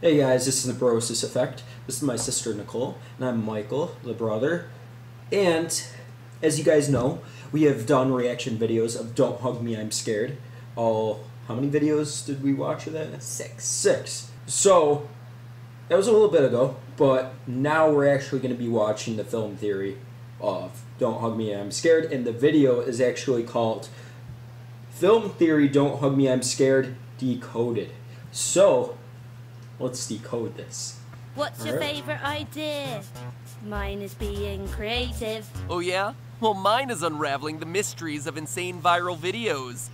Hey guys, this is the Brosis Effect. This is my sister Nicole, and I'm Michael, the brother. And as you guys know, we have done reaction videos of Don't Hug Me, I'm Scared. All how many videos did we watch of that? Six. Six. So that was a little bit ago, but now we're actually going to be watching the film theory of Don't Hug Me, I'm Scared, and the video is actually called Film Theory Don't Hug Me, I'm Scared Decoded. So let's decode this. What's your Alright. favorite idea? Mine is being creative. Oh yeah? Well, mine is unraveling the mysteries of insane viral videos.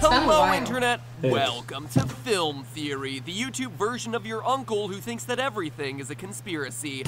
Hello, wild. Internet! Hey. Welcome to Film Theory, the YouTube version of your uncle who thinks that everything is a conspiracy.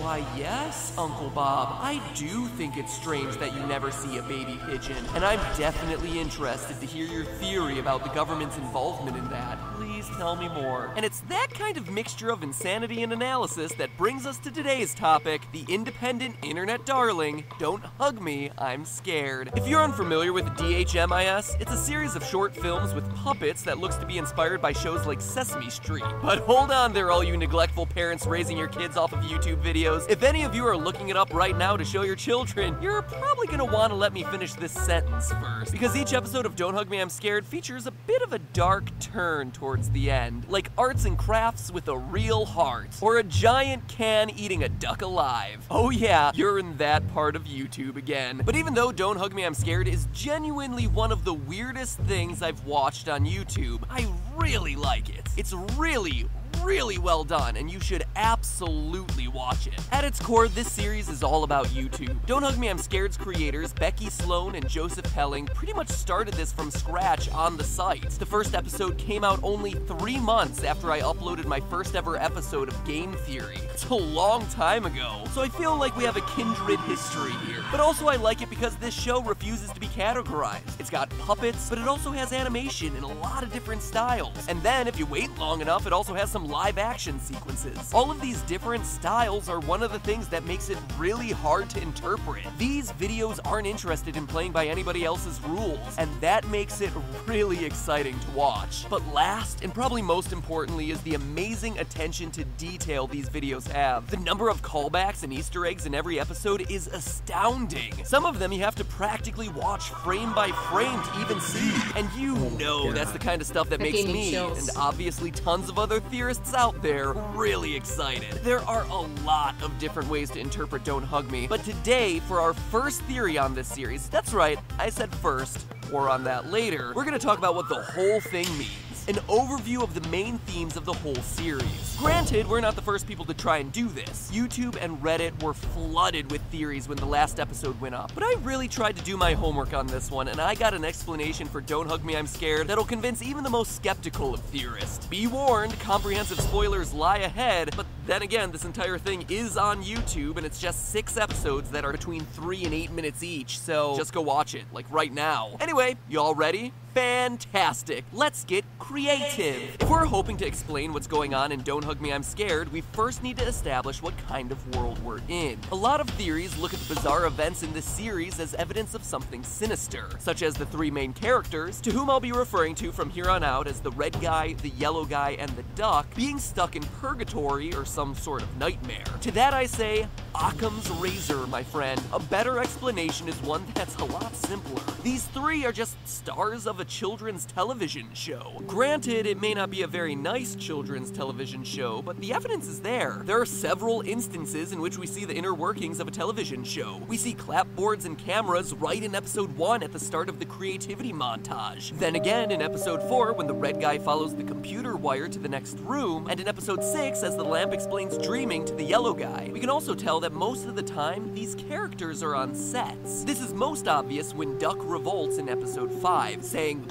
Why, yes, Uncle Bob, I do think it's strange that you never see a baby pigeon, and I'm definitely interested to hear your theory about the government's involvement in that. Please tell me more. And it's that kind of mixture of insanity and analysis that brings us to today's topic the independent internet darling, Don't Hug Me, I'm Scared. If you're unfamiliar with DHMIS, it's a series of short films with puppets that looks to be inspired by shows like Sesame Street. But hold on there, all you neglectful parents raising your kids off of YouTube videos. If any of you are looking it up right now to show your children, you're probably gonna wanna let me finish this sentence first. Because each episode of Don't Hug Me, I'm Scared features a bit of a dark turn towards the end. Like arts and crafts with a real heart. Or a giant can eating a duck alive. Oh yeah, you're in that part of YouTube again. But even though Don't Hug Me, I'm Scared is genuinely one of the weirdest things I've watched on YouTube, I really like it. It's really, really well done, and you should absolutely watch it. At its core, this series is all about YouTube. Don't Hug Me, I'm Scared's creators, Becky Sloan and Joseph Pelling, pretty much started this from scratch on the site. The first episode came out only three months after I uploaded my first ever episode of Game Theory. It's a long time ago, so I feel like we have a kindred history here. But also, I like it because this show refuses to be categorized. It's got puppets, but it also has animation in a lot of different styles. And then, if you wait long enough, it also has some live action sequences. All of these different styles are one of the things that makes it really hard to interpret. These videos aren't interested in playing by anybody else's rules, and that makes it really exciting to watch. But last, and probably most importantly, is the amazing attention to detail these videos have. The number of callbacks and Easter eggs in every episode is astounding. Some of them you have to practically watch frame by frame to even see. And you oh know that's the kind of stuff that That makes me me, chills. and obviously tons of other theorists out there, really excited. There are a lot of different ways to interpret Don't Hug Me, but today, for our first theory on this series, that's right, I said first, or on that later, we're gonna talk about what the whole thing means. An overview of the main themes of the whole series. Granted, we're not the first people to try and do this. YouTube and Reddit were flooded with theories when the last episode went up. But I really tried to do my homework on this one, and I got an explanation for Don't Hug Me, I'm Scared that'll convince even the most skeptical of theorists. Be warned, comprehensive spoilers lie ahead, but then again, this entire thing is on YouTube, and it's just six episodes that are between three and eight minutes each, so just go watch it, like right now. Anyway, you all ready? Fantastic! Let's get creative! If we're hoping to explain what's going on in Don't Hug Me, I'm Scared, we first need to establish what kind of world we're in. A lot of theories look at the bizarre events in this series as evidence of something sinister, such as the three main characters, to whom I'll be referring to from here on out as the red guy, the yellow guy, and the duck, being stuck in purgatory or some sort of nightmare. To that I say, Occam's razor, my friend. A better explanation is one that's a lot simpler. These three are just stars of a children's television show. Granted, it may not be a very nice children's television show, but the evidence is there. There are several instances in which we see the inner workings of a television show. We see clapboards and cameras right in episode 1 at the start of the creativity montage. Then again in episode 4 when the red guy follows the computer wire to the next room, and in episode 6 as the lamp explains dreaming to the yellow guy. We can also tell that most of the time, these characters are on sets. This is most obvious when Duck revolts in episode 5, saying,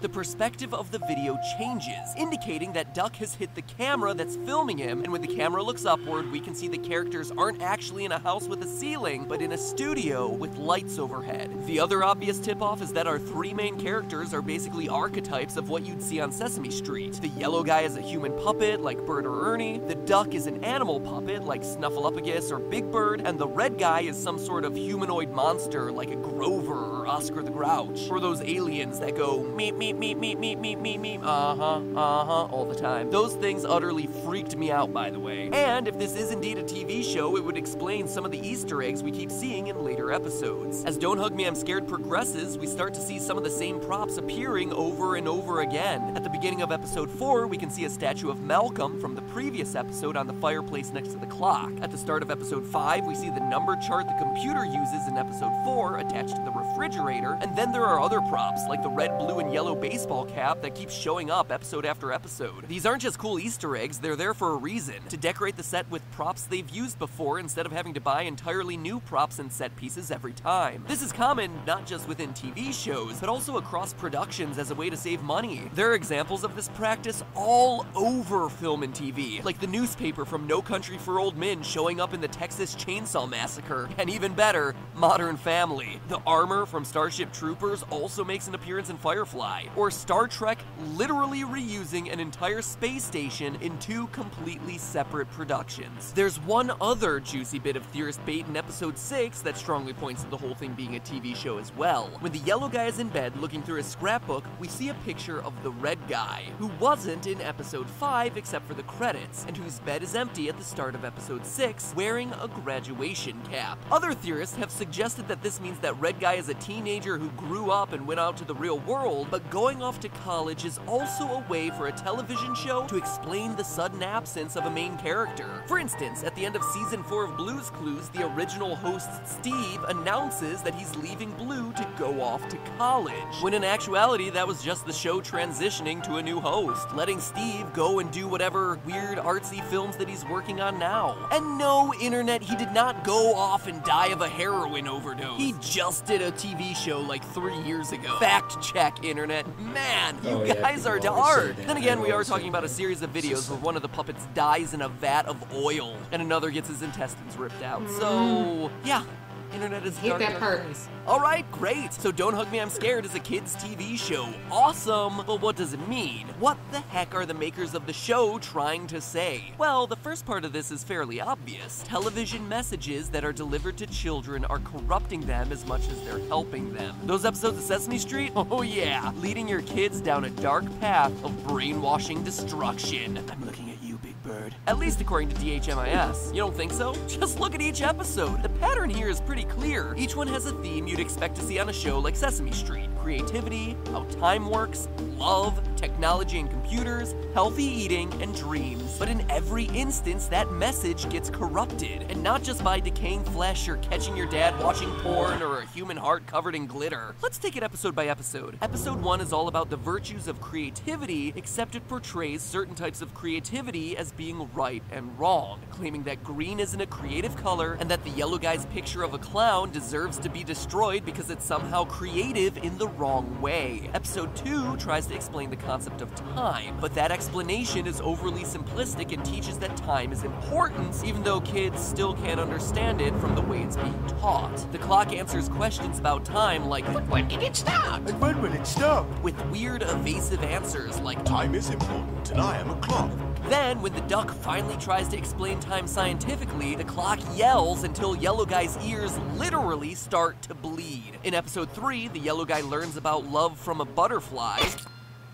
the perspective of the video changes, indicating that Duck has hit the camera that's filming him, and when the camera looks upward, we can see the characters aren't actually in a house with a ceiling, but in a studio with lights overhead. The other obvious tip-off is that our three main characters are basically archetypes of what you'd see on Sesame Street. The yellow guy is a human puppet, like Bert or Ernie, the duck is an animal puppet, like Snuffleupagus or Big Bird, and the red guy is some sort of humanoid monster, like a Grover or Oscar the Grouch, or those aliens that go meep meep meep meep meep meep meep meep, uh-huh, uh-huh, all the time. Those things utterly freaked me out, by the way. And if this is indeed a TV show, it would explain some of the Easter eggs we keep seeing in later episodes. As Don't Hug Me, I'm Scared progresses, we start to see some of the same props appearing over and over again. At the beginning of episode 4, we can see a statue of Malcolm from the previous episode on the fireplace next to the clock. At the start of episode 5, we see the number chart the computer uses in episode 4 attached to the refrigerator, and then there are other props, like the red, blue, and yellow baseball cap that keeps showing up episode after episode. These aren't just cool Easter eggs, they're there for a reason to decorate the set with props they've used before instead of having to buy entirely new props and set pieces every time. This is common not just within TV shows, but also across productions as a way to save money. There are examples of this practice all over film and TV, like the newspaper from No Country for Old Men showing up in the Texas Chainsaw Massacre, and even better, Modern Family. The armor from Starship Troopers also makes an appearance in Firefly, or Star Trek literally reusing an entire space station in two completely separate productions. There's one other juicy bit of theorist bait in episode 6 that strongly points to the whole thing being a TV show as well. When the yellow guy is in bed looking through his scrapbook, we see a picture of the red guy, who wasn't in episode 5 except for the credits, and whose bed is empty at the start of episode 6, wearing a graduation cap. Other theorists have suggested that this means that Red Guy is a teenager who grew up and went out to the real world, but going off to college is also a way for a television show to explain the sudden absence of a main character. For instance, at the end of season 4 of Blue's Clues, the original host Steve announces that he's leaving Blue to go off to college, when in actuality that was just the show transitioning to a new host, letting Steve go and do whatever weird artsy films that he's working on now. And no, internet, he did not go off and die of a heroin overdose. He just did a TV show like three years ago. Fact check, internet. Man, you Oh, yeah, guys are people always say dark. Then again, we are talking about a series of videos where one of the puppets dies in a vat of oil and another gets his intestines ripped out. So, yeah. Internet is Hate that part. place. All right, great. So Don't Hug Me, I'm Scared is a kids' TV show. Awesome. But what does it mean? What the heck are the makers of the show trying to say? Well, the first part of this is fairly obvious. Television messages that are delivered to children are corrupting them as much as they're helping them. Those episodes of Sesame Street? Oh yeah, leading your kids down a dark path of brainwashing destruction. I'm looking at you, Big Bird. At least according to DHMIS. You don't think so? Just look at each episode. The pattern here is pretty clear. Each one has a theme you'd expect to see on a show like Sesame Street creativity, how time works, love, technology and computers, healthy eating, and dreams. But in every instance, that message gets corrupted. And not just by decaying flesh or catching your dad watching porn or a human heart covered in glitter. Let's take it episode by episode. Episode 1 is all about the virtues of creativity, except it portrays certain types of creativity as being right and wrong, claiming that green isn't a creative color and that the yellow guy's picture of a clown deserves to be destroyed because it's somehow creative in the wrong way. Episode 2 tries to explain the concept of time, but that explanation is overly simplistic and teaches that time is important, even though kids still can't understand it from the way it's being taught. The clock answers questions about time like, When did it start? And when will it stop? with weird evasive answers like, Time is important, and I am a clock. Then, when the duck finally tries to explain time scientifically, the clock yells until Yellow Guy's ears literally start to bleed. In episode 3, the Yellow Guy learns about love from a butterfly,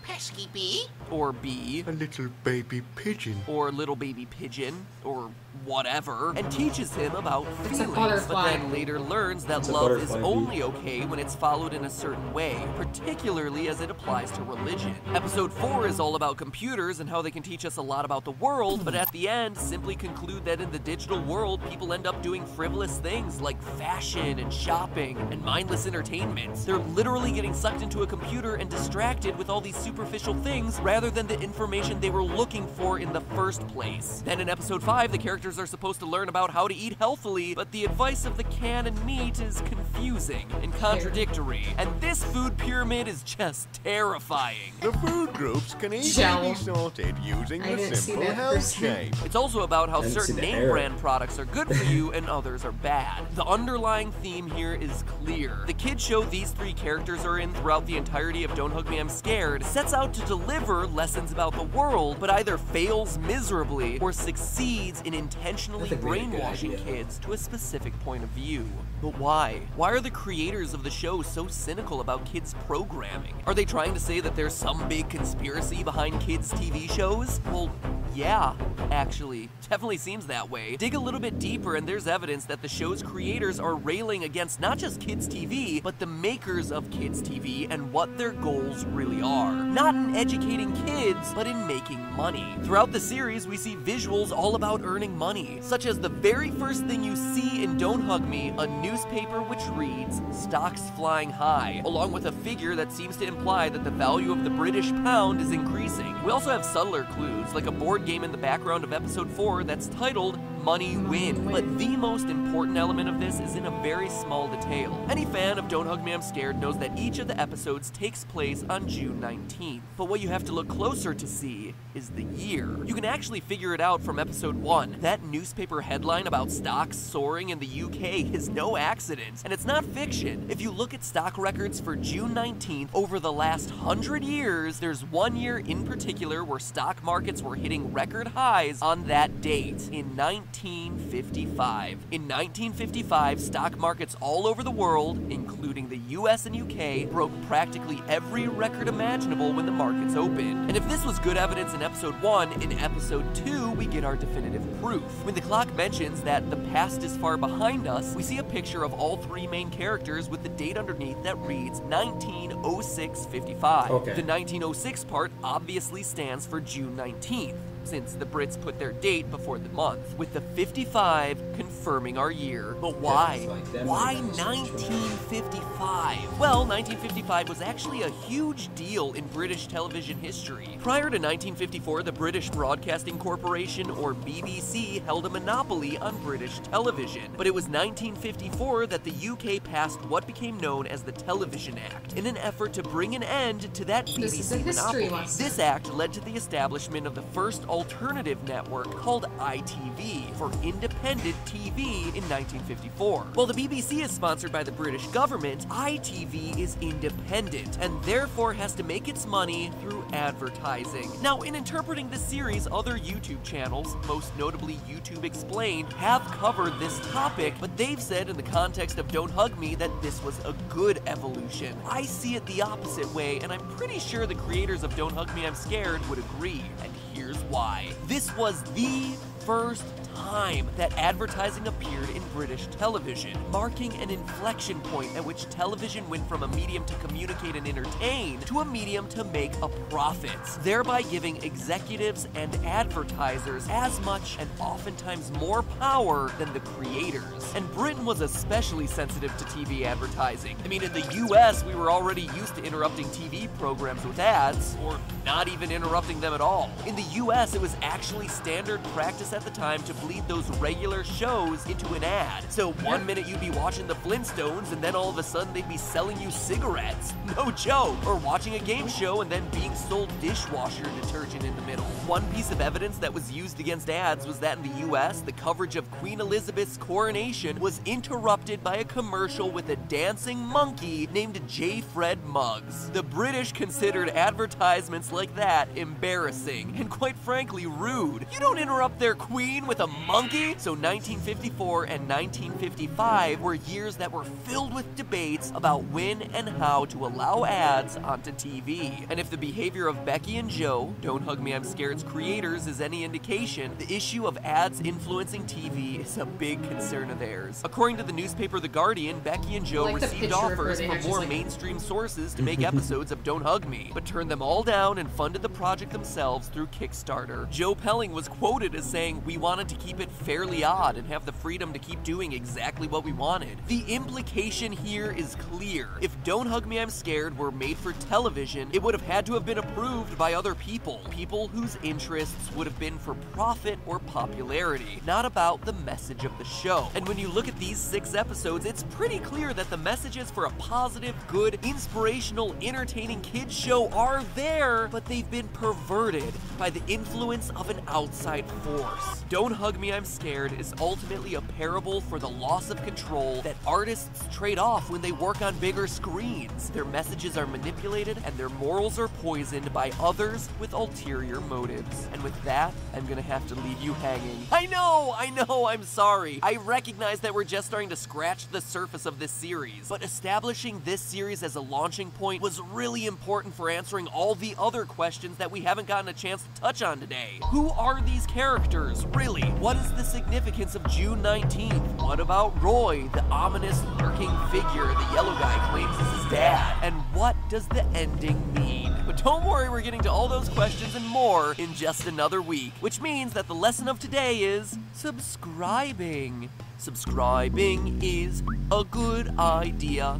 Pesky bee? Or bee, A little baby pigeon. or little baby pigeon, or whatever, and teaches him about It's feelings, but then later learns that It's love is butterfly bee. only okay when it's followed in a certain way, particularly as it applies to religion. Episode 4 is all about computers and how they can teach us a lot about the world, but at the end simply conclude that in the digital world, people end up doing frivolous things like fashion and shopping and mindless entertainment. They're literally getting sucked into a computer and distracted with all these superficial things rather than the information they were looking for in the first place. Then in episode 5, the characters are supposed to learn about how to eat healthily, but the advice of the can and meat is confusing and contradictory, and this food pyramid is just terrifying. The food groups can easily be sorted using I the simple that health shape. It's also about how certain name hair. brand products are good for you and others are bad. The underlying theme here is clear. The kid show these three characters are in throughout the entirety of Don't Hug Me, I'm Scared sets out to deliver lessons about the world, but either fails miserably or succeeds in intentionally really brainwashing kids to a specific point of view. But why? Why are the creators of the show so cynical about kids programming? Are they trying to say that there's some big conspiracy behind kids' TV shows? Well, yeah, actually. Definitely seems that way. Dig a little bit deeper, and there's evidence that the show's creators are railing against not just kids' TV, but the makers of kids' TV and what their goals really are. Not in educating kids, but in making money. Throughout the series, we see visuals all about earning money, such as the very first thing you see in Don't Hug Me, a newspaper which reads, Stocks Flying High, along with a figure that seems to imply that the value of the British pound is increasing. We also have subtler clues, like a board game in the background of episode 4 that's titled Money Win. But the most important element of this is in a very small detail. Any fan of Don't Hug Me I'm Scared knows that each of the episodes takes place on June 19th. But what you have to look closer to see is the year. You can actually figure it out from episode 1. That newspaper headline about stocks soaring in the UK is no accident, and it's not fiction. If you look at stock records for June 19th over the last 100 years, there's one year in particular where stock markets were hitting record highs on that date in 1955. In 1955, stock markets all over the world, including the US and UK, broke practically every record imaginable when the markets opened. And if this was good evidence in episode 1, in episode 2, we get our definitive proof. When the clock mentions that the past is far behind us, we see a picture of all three main characters with the date underneath that reads 1906-55. Okay. The 1906 part obviously stands for June 19th since the Brits put their date before the month, with the 55 confirming our year. But why? like why might be the situation. 1955? Well, 1955 was actually a huge deal in British television history. Prior to 1954, the British Broadcasting Corporation, or BBC, held a monopoly on British television. But it was 1954 that the UK passed what became known as the Television Act, in an effort to bring an end to that BBC This is a history monopoly. lesson. This act led to the establishment of the first alternative network called ITV for independent TV in 1954. While the BBC is sponsored by the British government, ITV is independent and therefore has to make its money through advertising. Now, in interpreting this series, other YouTube channels, most notably YouTube Explained, have covered this topic, but they've said in the context of Don't Hug Me that this was a good evolution. I see it the opposite way, and I'm pretty sure the creators of Don't Hug Me, I'm Scared would agree. And here's why. This was the first time that advertising appeared in British television, marking an inflection point at which television went from a medium to communicate and entertain to a medium to make a profit, thereby giving executives and advertisers as much and oftentimes more power than the creators. And Britain was especially sensitive to TV advertising. I mean, in the US, we were already used to interrupting TV programs with ads, or not even interrupting them at all. In the US, it was actually standard practice at the time to bleed those regular shows into an ad. So one minute you'd be watching the Flintstones, and then all of a sudden they'd be selling you cigarettes. No joke. Or watching a game show and then being sold dishwasher detergent in the middle. One piece of evidence that was used against ads was that in the US, the coverage of Queen Elizabeth's coronation was interrupted by a commercial with a dancing monkey named J. Fred Muggs. The British considered advertisements like that embarrassing and quite frankly rude. You don't interrupt their queen with a monkey? So 1954 and 1955 were years that were filled with debates about when and how to allow ads onto TV. And if the behavior of Becky and Joe, Don't Hug Me I'm Scared's creators, is any indication, the issue of ads influencing TV is a big concern of theirs. According to the newspaper The Guardian, Becky and Joe like received picture of her, offers from more like- mainstream sources to make episodes of Don't Hug Me, but turned them all down and funded the project themselves through Kickstarter. Joe Pelling was quoted as saying, saying we wanted to keep it fairly odd and have the freedom to keep doing exactly what we wanted. The implication here is clear. If Don't Hug Me I'm Scared were made for television, it would have had to have been approved by other people. People whose interests would have been for profit or popularity, not about the message of the show. And when you look at these six episodes, it's pretty clear that the messages for a positive, good, inspirational, entertaining kids show are there, but they've been perverted by the influence of an outside force. Don't Hug Me I'm Scared is ultimately a parable for the loss of control that artists trade off when they work on bigger screens. Their messages are manipulated and their morals are poisoned by others with ulterior motives. And with that, I'm gonna have to leave you hanging. I know, I know, I'm sorry. I recognize that we're just starting to scratch the surface of this series, but establishing this series as a launching point was really important for answering all the other questions that we haven't gotten a chance to touch on today. Who are these characters, really? What is the significance of June 19th? What about Roy, the ominous lurking figure the yellow guy claims is his dad? And what does the ending mean? But don't worry, we're getting to all those questions and more in just another week, which means that the lesson of today is subscribing. Subscribing is a good idea.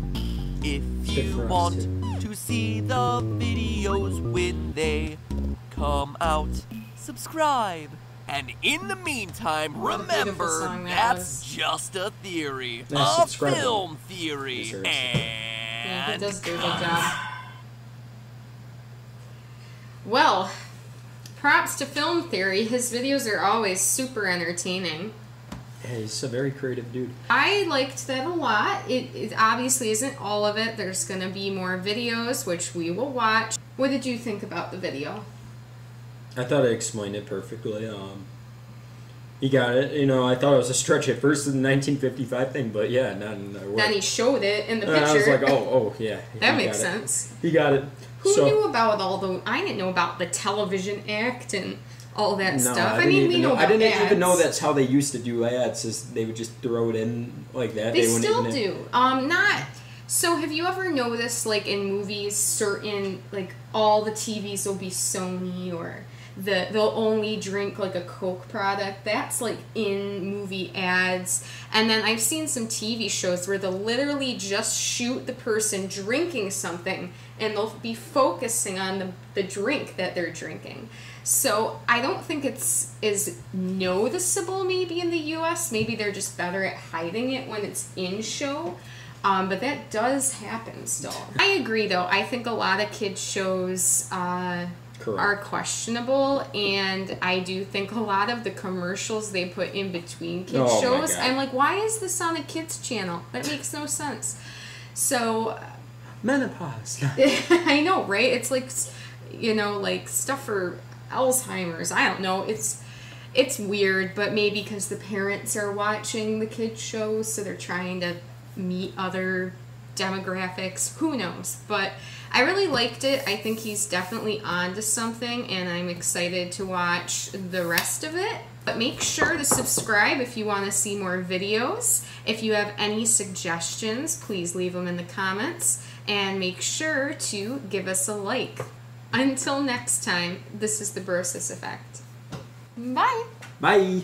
If you want to see the videos when they come out, subscribe. And in the meantime, What remember that that's was. just a theory, Nice a film theory, Deserves it. Yeah, and does do a good job. Well, props to film theory. His videos are always super entertaining. Yeah, he's a very creative dude. I liked that a lot. It, it obviously isn't all of it. There's going to be more videos, which we will watch. What did you think about the video? I thought I explained it perfectly. Um, he got it. You know, I thought it was a stretch at first in the 1955 thing, but yeah, not in the Then he showed it in the picture. And I was like, oh, oh, yeah. that makes it. sense. He got it. Who so, knew about all the? I didn't know about the television act and all that No, stuff. I, I, mean, we know. know. I didn't ads. even know that's how they used to do ads. Is they would just throw it in like that. They, wouldn't still do. Um, not. So have you ever noticed, like in movies, certain like all the TVs will be Sony or the they'll only drink like a Coke product. That's like in movie ads. And then I've seen some TV shows where they'll literally just shoot the person drinking something and they'll be focusing on the, the drink that they're drinking. So I don't think it's is noticeable maybe in the US. Maybe they're just better at hiding it when it's in show. Um, but that does happen still. I agree though. I think a lot of kids shows uh, Correct. are questionable, and I do think a lot of the commercials they put in between kids Oh shows. I'm like, why is this on a kids channel? That makes no sense. So menopause. I know, right? It's like, you know, like stuff for Alzheimer's. I don't know. It's it's weird, but maybe because the parents are watching the kids shows, so they're trying to meet other demographics. Who knows? But I really liked it. I think he's definitely on to something, and I'm excited to watch the rest of it. But make sure to subscribe if you want to see more videos. If you have any suggestions, please leave them in the comments. And make sure to give us a like. Until next time, this is the Brosis Effect. Bye! Bye.